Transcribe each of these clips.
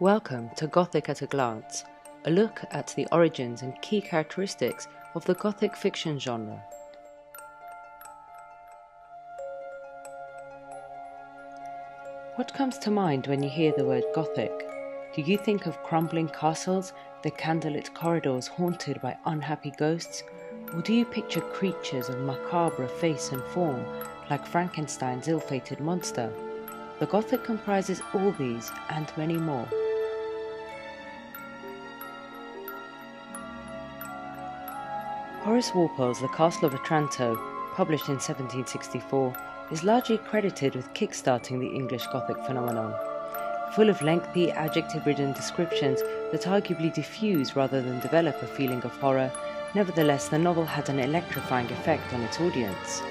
Welcome to Gothic at a Glance, a look at the origins and key characteristics of the Gothic fiction genre. What comes to mind when you hear the word Gothic? Do you think of crumbling castles, the candlelit corridors haunted by unhappy ghosts, or do you picture creatures of macabre face and form, like Frankenstein's ill fated monster? The Gothic comprises all these and many more. Horace Walpole's The Castle of Otranto, published in 1764, is largely credited with kick-starting the English Gothic phenomenon. Full of lengthy, adjective-ridden descriptions that arguably diffuse rather than develop a feeling of horror, nevertheless the novel had an electrifying effect on its audience.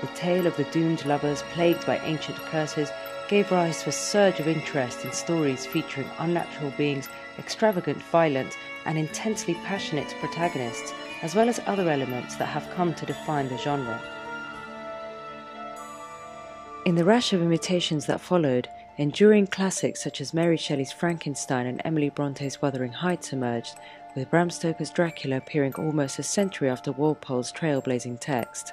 The tale of the doomed lovers plagued by ancient curses gave rise to a surge of interest in stories featuring unnatural beings, extravagant, violent, and intensely passionate protagonists as well as other elements that have come to define the genre. In the rash of imitations that followed, enduring classics such as Mary Shelley's Frankenstein and Emily Bronte's Wuthering Heights emerged, with Bram Stoker's Dracula appearing almost a century after Walpole's trailblazing text.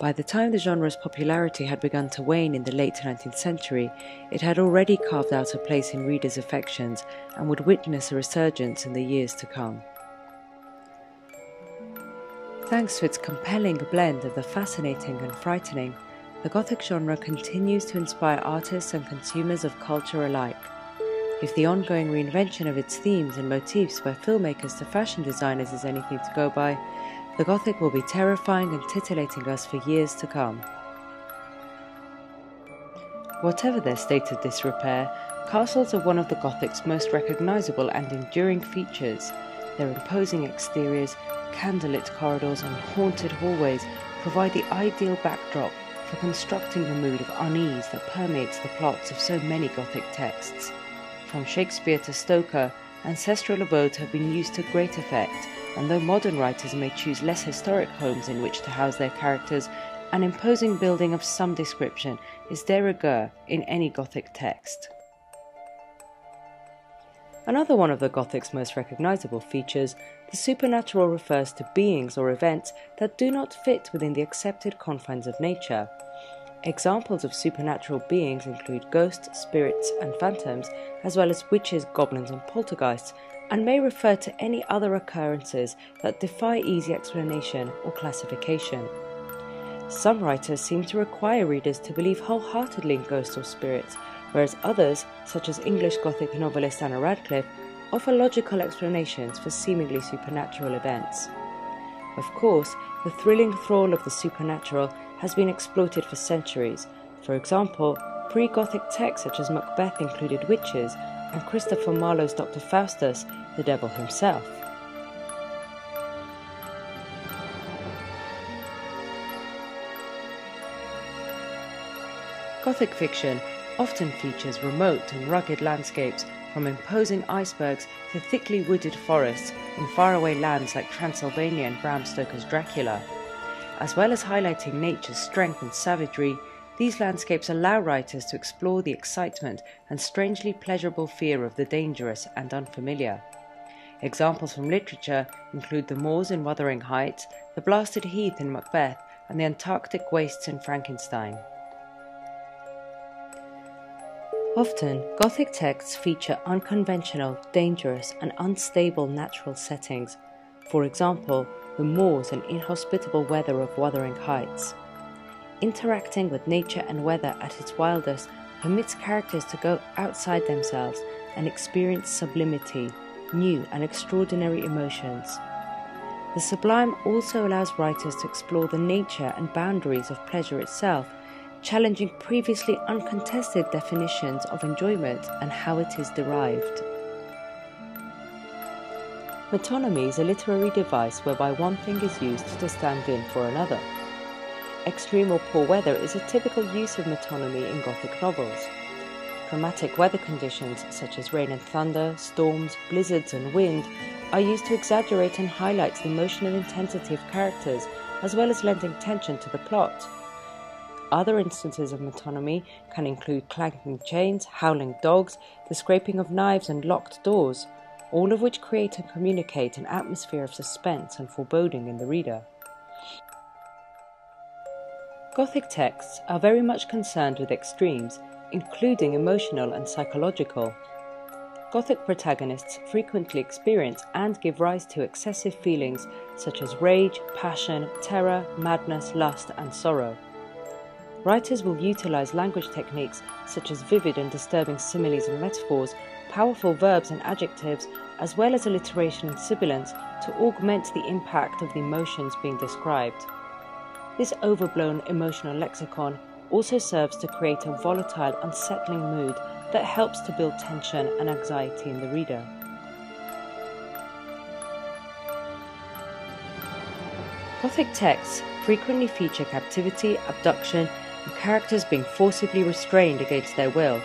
By the time the genre's popularity had begun to wane in the late 19th century, it had already carved out a place in readers' affections and would witness a resurgence in the years to come. Thanks to its compelling blend of the fascinating and frightening, the Gothic genre continues to inspire artists and consumers of culture alike. If the ongoing reinvention of its themes and motifs by filmmakers to fashion designers is anything to go by, the Gothic will be terrifying and titillating us for years to come. Whatever their state of disrepair, castles are one of the Gothic's most recognisable and enduring features. Their imposing exteriors, candlelit corridors and haunted hallways provide the ideal backdrop for constructing the mood of unease that permeates the plots of so many Gothic texts. From Shakespeare to Stoker, ancestral abodes have been used to great effect, and though modern writers may choose less historic homes in which to house their characters, an imposing building of some description is de rigueur in any Gothic text. Another one of the Gothic's most recognizable features, the supernatural refers to beings or events that do not fit within the accepted confines of nature. Examples of supernatural beings include ghosts, spirits, and phantoms, as well as witches, goblins, and poltergeists, and may refer to any other occurrences that defy easy explanation or classification. Some writers seem to require readers to believe wholeheartedly in ghosts or spirits, whereas others, such as English Gothic novelist Anna Radcliffe, offer logical explanations for seemingly supernatural events. Of course, the thrilling thrall of the supernatural has been exploited for centuries. For example, pre Gothic texts such as Macbeth included witches, and Christopher Marlowe's Dr. Faustus, the devil himself. Gothic fiction often features remote and rugged landscapes from imposing icebergs to thickly wooded forests in faraway lands like Transylvania and Bram Stoker's Dracula. As well as highlighting nature's strength and savagery, these landscapes allow writers to explore the excitement and strangely pleasurable fear of the dangerous and unfamiliar. Examples from literature include the moors in Wuthering Heights, the blasted heath in Macbeth, and the Antarctic wastes in Frankenstein. Often, Gothic texts feature unconventional, dangerous, and unstable natural settings. For example, the moors and inhospitable weather of Wuthering Heights. Interacting with nature and weather at its wildest permits characters to go outside themselves and experience sublimity, new and extraordinary emotions. The sublime also allows writers to explore the nature and boundaries of pleasure itself challenging previously uncontested definitions of enjoyment and how it is derived. Metonymy is a literary device whereby one thing is used to stand in for another. Extreme or poor weather is a typical use of metonymy in Gothic novels. Dramatic weather conditions such as rain and thunder, storms, blizzards, and wind are used to exaggerate and highlight the emotional intensity of characters as well as lending tension to the plot. Other instances of metonymy can include clanking chains, howling dogs, the scraping of knives, and locked doors, all of which create and communicate an atmosphere of suspense and foreboding in the reader. Gothic texts are very much concerned with extremes, including emotional and psychological. Gothic protagonists frequently experience and give rise to excessive feelings such as rage, passion, terror, madness, lust, and sorrow. Writers will utilize language techniques such as vivid and disturbing similes and metaphors, powerful verbs and adjectives, as well as alliteration and sibilance to augment the impact of the emotions being described. This overblown emotional lexicon also serves to create a volatile, unsettling mood that helps to build tension and anxiety in the reader. Gothic texts frequently feature captivity, abduction, characters being forcibly restrained against their will.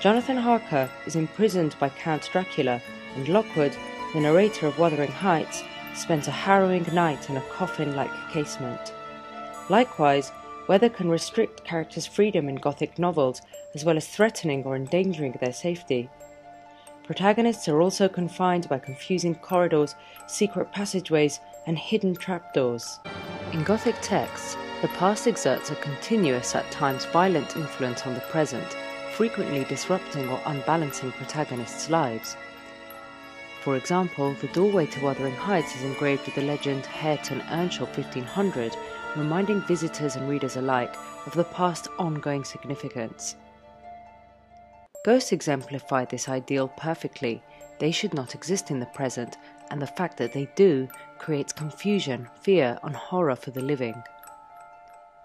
Jonathan Harker is imprisoned by Count Dracula, and Lockwood, the narrator of Wuthering Heights, spends a harrowing night in a coffin like casement. Likewise, weather can restrict characters' freedom in Gothic novels as well as threatening or endangering their safety. Protagonists are also confined by confusing corridors, secret passageways, and hidden trapdoors. In Gothic texts, the past exerts a continuous, at times violent influence on the present, frequently disrupting or unbalancing protagonists' lives. For example, the doorway to Wuthering Heights is engraved with the legend Hareton Earnshaw 1500, reminding visitors and readers alike of the past's ongoing significance. Ghosts exemplify this ideal perfectly. They should not exist in the present, and the fact that they do creates confusion, fear, and horror for the living.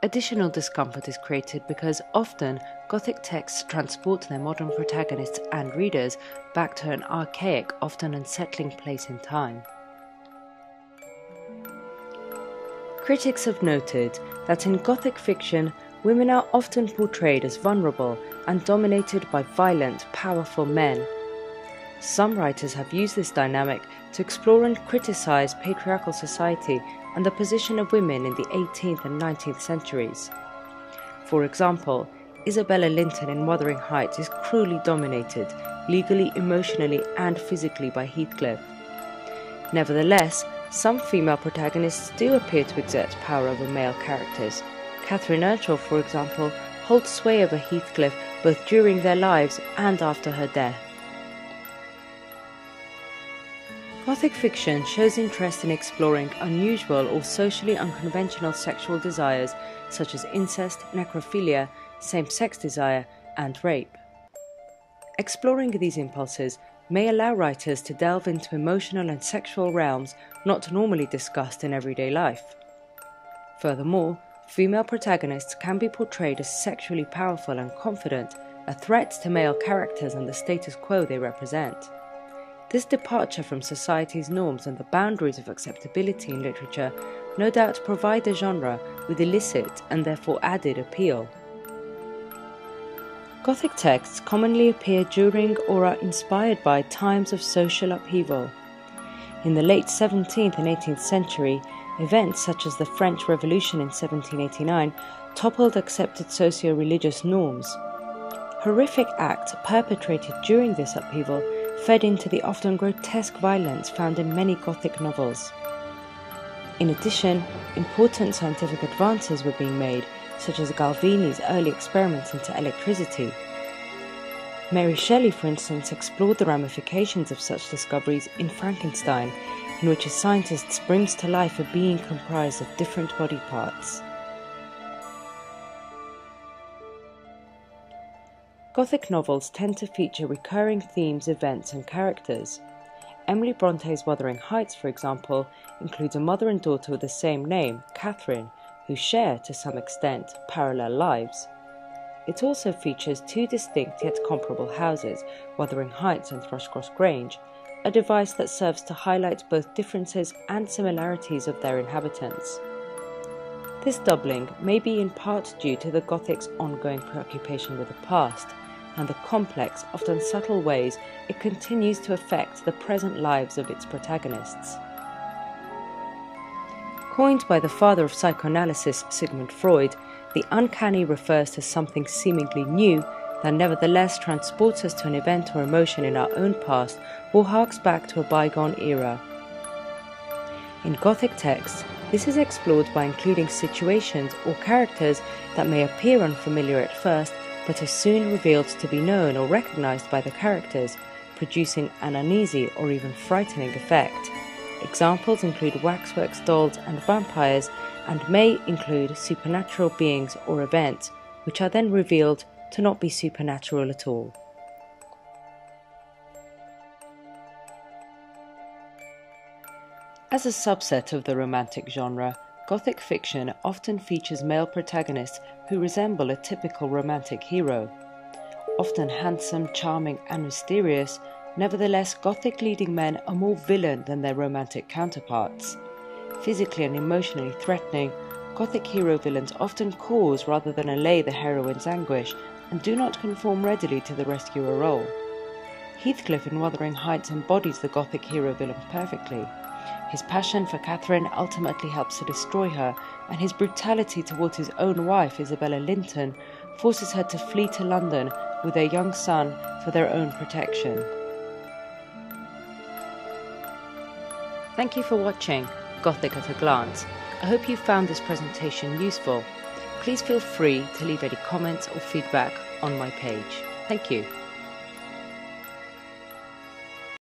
Additional discomfort is created because often Gothic texts transport their modern protagonists and readers back to an archaic, often unsettling place in time. Critics have noted that in Gothic fiction, women are often portrayed as vulnerable and dominated by violent, powerful men. Some writers have used this dynamic to explore and criticize patriarchal society and the position of women in the 18th and 19th centuries. For example, Isabella Linton in Wuthering Heights is cruelly dominated, legally, emotionally, and physically by Heathcliff. Nevertheless, some female protagonists do appear to exert power over male characters, Catherine Earnshaw, for example, holds sway over Heathcliff both during their lives and after her death. Gothic fiction shows interest in exploring unusual or socially unconventional sexual desires such as incest, necrophilia, same sex desire, and rape. Exploring these impulses may allow writers to delve into emotional and sexual realms not normally discussed in everyday life. Furthermore, female protagonists can be portrayed as sexually powerful and confident, a threat to male characters and the status quo they represent. This departure from society's norms and the boundaries of acceptability in literature no doubt provide the genre with illicit and therefore added appeal. Gothic texts commonly appear during or are inspired by times of social upheaval. In the late 17th and 18th century, Events such as the French Revolution in 1789 toppled accepted socio religious norms. Horrific acts perpetrated during this upheaval fed into the often grotesque violence found in many Gothic novels. In addition, important scientific advances were being made, such as Galvani's early experiments into electricity. Mary Shelley, for instance, explored the ramifications of such discoveries in Frankenstein in which a scientist brings to life a being comprised of different body parts. Gothic novels tend to feature recurring themes, events, and characters. Emily Bronte's Wuthering Heights, for example, includes a mother and daughter with the same name, Catherine, who share, to some extent, parallel lives. It also features two distinct yet comparable houses, Wuthering Heights and Thrushcross Grange, a device that serves to highlight both differences and similarities of their inhabitants. This doubling may be in part due to the Gothic's ongoing preoccupation with the past and the complex, often subtle ways it continues to affect the present lives of its protagonists. Coined by the father of psychoanalysis Sigmund Freud, the uncanny refers to something seemingly new that nevertheless transports us to an event or emotion in our own past or harks back to a bygone era. In Gothic texts, this is explored by including situations or characters that may appear unfamiliar at first but are soon revealed to be known or recognized by the characters, producing an uneasy or even frightening effect. Examples include waxworks dolls and vampires, and may include supernatural beings or events, which are then revealed to not be supernatural at all. As a subset of the romantic genre, Gothic fiction often features male protagonists who resemble a typical romantic hero. Often handsome, charming, and mysterious, nevertheless, Gothic leading men are more villain than their romantic counterparts. Physically and emotionally threatening, Gothic hero villains often cause rather than allay the heroine's anguish and do not conform readily to the rescuer role. Heathcliff in Wuthering Heights embodies the Gothic hero villain perfectly. His passion for Catherine ultimately helps to destroy her, and his brutality towards his own wife, Isabella Linton, forces her to flee to London with their young son for their own protection. Thank you for watching Gothic at a Glance. I hope you found this presentation useful. Please feel free to leave any comments or feedback on my page. Thank you.